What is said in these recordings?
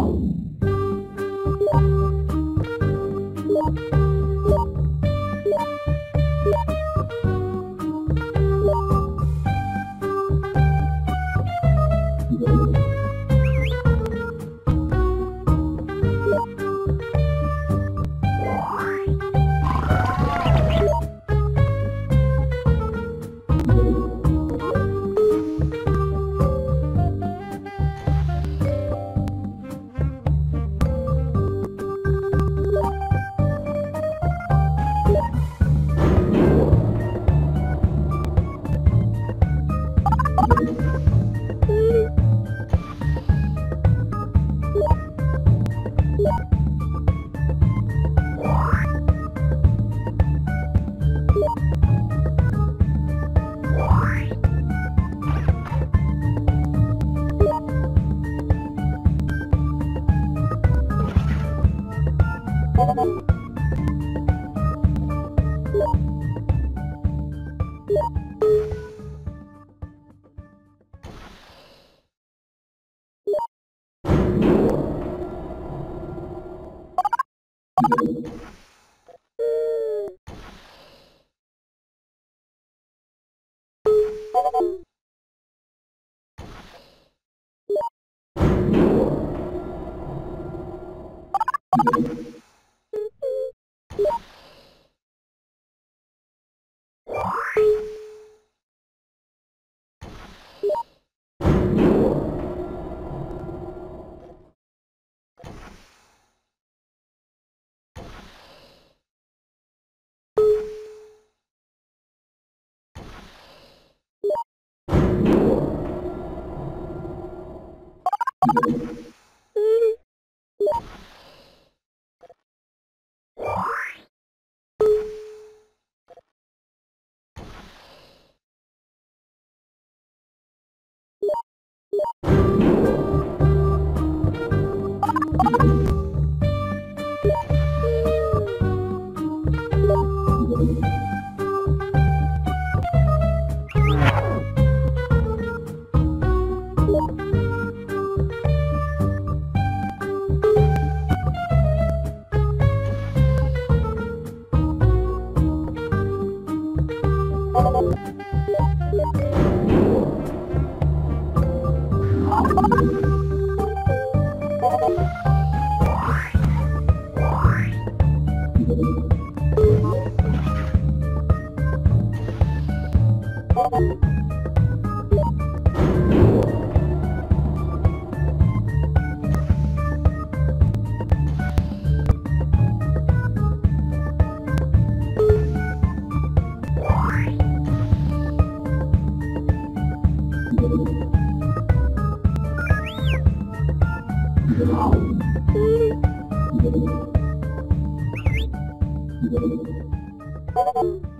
Wow. thank Thank you.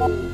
you